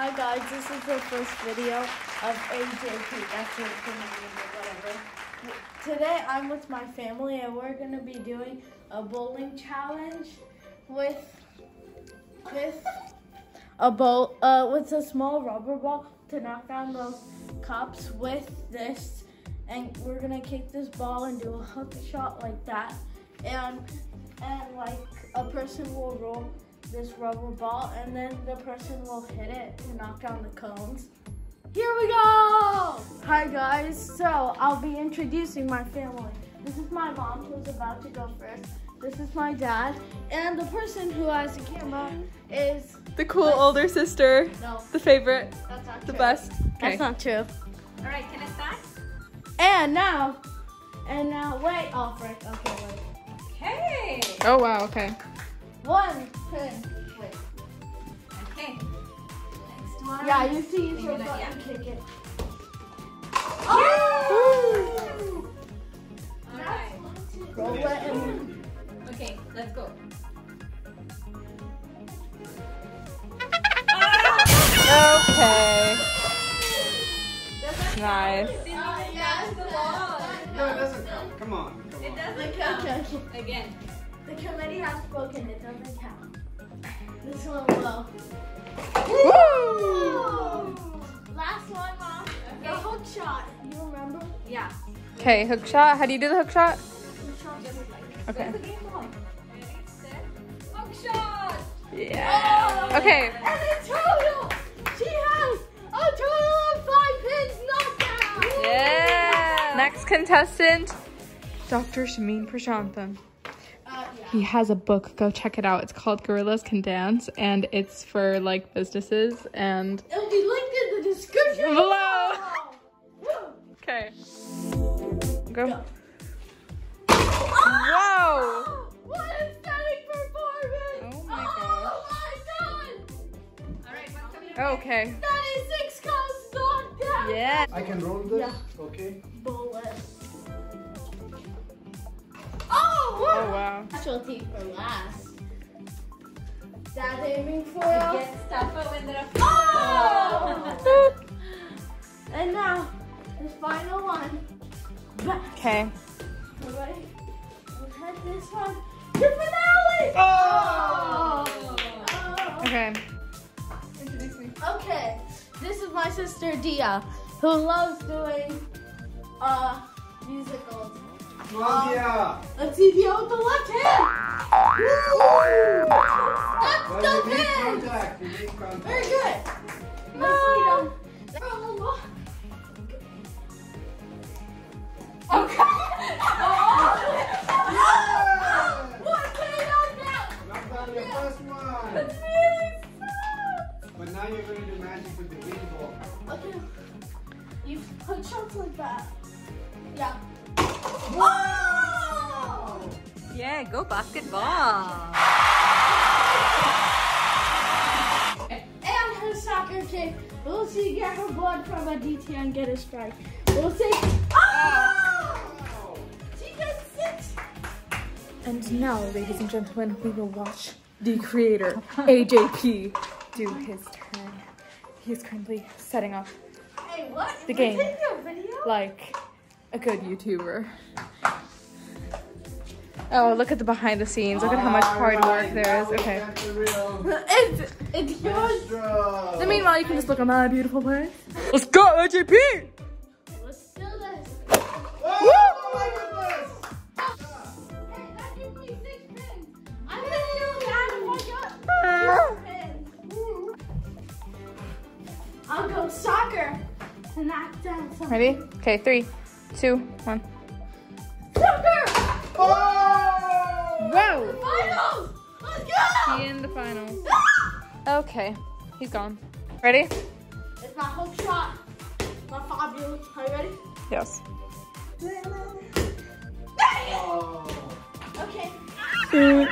Hi guys, this is the first video of AJP. That's for my or whatever. Today I'm with my family and we're gonna be doing a bowling challenge with with a bowl uh with a small rubber ball to knock down those cups with this and we're gonna kick this ball and do a hook shot like that and and like a person will roll this rubber ball and then the person will hit it to knock down the cones. Here we go! Hi guys, so I'll be introducing my family. This is my mom who's about to go first. This is my dad, and the person who has the camera is The cool older sister, no, the favorite, that's not the true. best. That's not true. All right, can I start? And now, and now, wait, oh frick, okay, wait. Okay. Oh wow, okay. One, two, wait. Okay. Next one. Yeah, you see, you Finger should that- yeah. kick it. Oh! All right. Roll it and Okay, let's go. Okay. Does that Nice. count? It didn't even touch the wall. No, it doesn't count. Come on. Come It on. doesn't Okay, count. okay, okay. Again. The committee has spoken, it doesn't count. This one will. Woo! Last one, Mom. The hook shot. You remember? Yeah. Okay, hook shot. How do you do the hook shot? The shot Just was like Okay. Where's the Game Boy? Ready, set, hook shot. Yeah. Oh. Okay. And in total, she has a total of five pins knocked out. Yeah. Next contestant, Dr. Shameen Prashantham. Yeah. He has a book. Go check it out. It's called Gorillas Can Dance, and it's for like businesses and. It'll be linked in the description Below. Woo. Okay. Go. Go. Whoa. Oh, what a stunning performance! Oh my Oh my god! All right, what's coming up? Okay. 96 comes knocked out! Yeah. I can roll this. Yeah. Okay. Bullet. Oh! Wow. Specialty for last. Dad aiming for us. gets tougher when there Oh! and now, the final one. Okay. Ready? We'll head this one to finale! Oh! Oh. Okay. Introduce me. Okay, this is my sister Dia, who loves doing uh musicals. Claudia. Let's see Dia with the left hand. Woo! That's Well, the you pin. contact. You need contact. Very good. Let's see them. Oh, Okay. Oh! One pin knocked out. Knock down your first one. That's really sad. But now you're going to do magic with the green ball. Okay. You put shots like that. Yeah. Yeah, go basketball. And her soccer kick. Will she get her blood from a DT and get a strike? We'll see. Oh! She six. And now, ladies and gentlemen, we will watch the creator, AJP, do his turn. He is currently setting up Hey, what? The game. like a good YouTuber. Oh, look at the behind the scenes. Look at how much oh hard work there is. Okay. That's the real It's, it's yours. extra. Then meanwhile, you can just look at my beautiful place. Let's go, AJP! Let's do this. Oh, my goodness. Hey, that gives me six pins. I'm gonna do that if I got six pins. I'll go soccer to knock down some. Ready? Okay, three, two, one. Soccer! Oh! Whoa! Finals! Let's go! He in the finals. Ah! Okay, he's gone. Ready? It's my hook shot. My fabulous. Are you ready? Yes. Oh. Okay. Okay.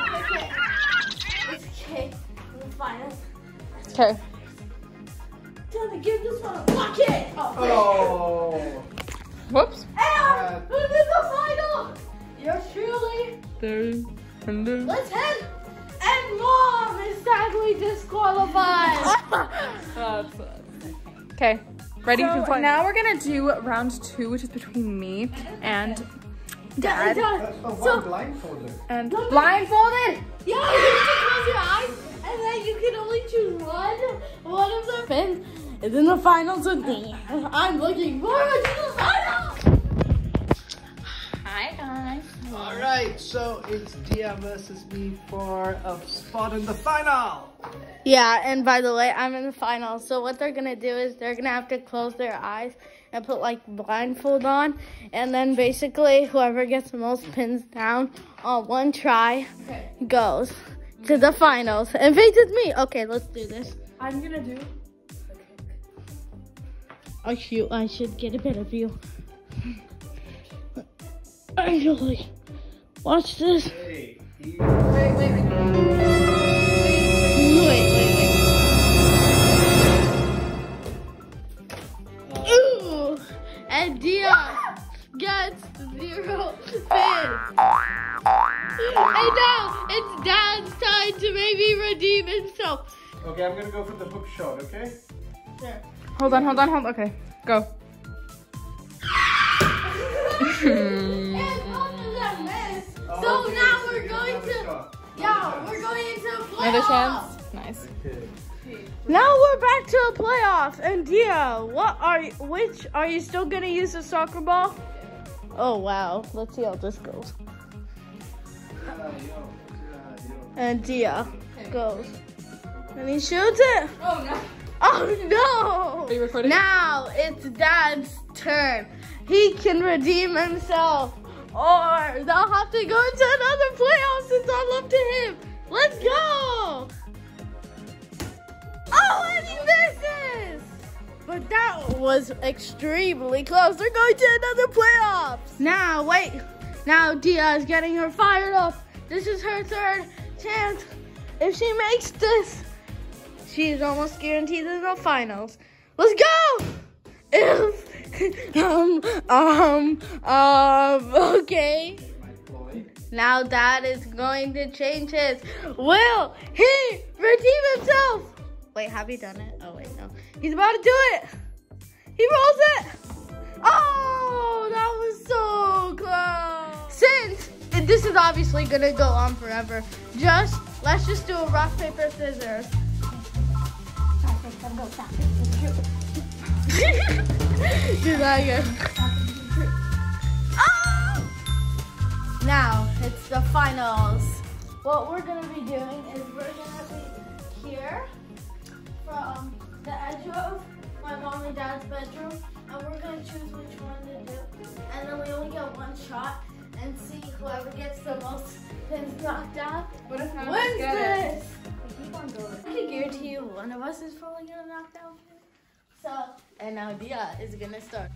It's okay. The finals. Okay. Time to give this one a bucket. Oh. Oh. Whoops. And who's in the final? Yours truly. There. And there. Let's head. And mom is sadly disqualified. That's Okay. Ready So to play? Now we're gonna do round two, which is between me and Dad. That's the one blindfolded. And blindfolded. Yeah, you have to close your eyes, and then you can only choose one. One of the pins is in the finals with me. I'm looking forward to the finals. Hi guys. All right, so it's Dia versus me for a spot in the final. Yeah, and by the way, I'm in the final. So what they're gonna do is they're gonna have to close their eyes and put like blindfold on, and then basically whoever gets the most pins down on one try goes to the finals and faces me. Okay, let's do this. I'm gonna do. Oh shoot, I should get a better view. Actually, watch this. Hey, Wait, wait, wait. Wait, wait, wait. Ooh, and Dia gets zero pins. And now it's Dad's time to maybe redeem himself. Okay, I'm gonna go for the hook shot. Okay. Sure. Hold on, hold on, hold on. Okay, go. Another chance. Nice. Now we're back to a playoff. And Dia, what are you, which are you still gonna use the soccer ball? Oh wow, let's see how this goes. Yeah, yo, yeah, yo. And Dia goes. And he shoots it. Oh no. Oh no! Are you recording? Now it's Dad's turn. He can redeem himself. Or they'll have to go into another playoffs. It's all up to him. Let's go! Oh, and he misses! But that was extremely close. They're going to another playoffs. Now, wait. Now Dia is getting her fired up. This is her third chance. If she makes this, she's almost guaranteed in the finals. Let's go! If um um um okay. Now Dad is going to change his. Will he redeem himself? Wait, have you done it? Oh wait, no. He's about to do it. He rolls it. Oh, that was so close. Since this is obviously gonna go on forever, just let's just do a rock paper scissors. do that again. It's the finals. What we're gonna be doing is we're gonna be here from the edge of my mom and dad's bedroom, and we're gonna choose which one to do. And then we only get one shot and see whoever gets the most pins knocked out What if I wins get it? this. I can guarantee you one of us is probably gonna knock down. So, and now Dia is gonna start.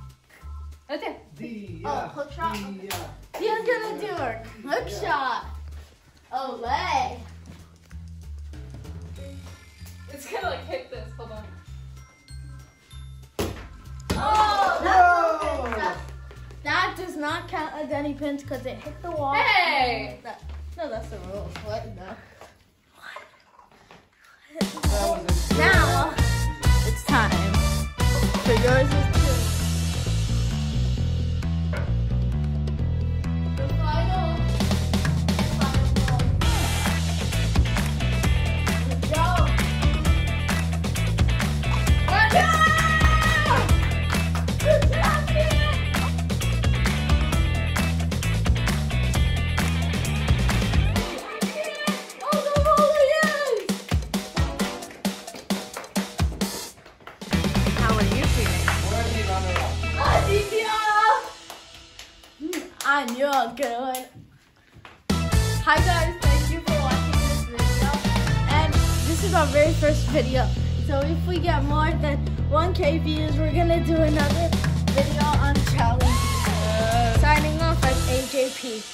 Okay. Dia. Oh, uh, hook shot? Dia. Dia's gonna do her hook shot. Olay. It's gonna like hit this. Hold on. Oh, that's Whoa. That does not count as any pins because it hit the wall. Hey! That, no, that's the rules. What? No. That was it. Now it's time. So yours Hi guys, thank you for watching this video. And this is our very first video. So if we get more than 1k views, we're gonna do another video on challenge. Signing off as AJP.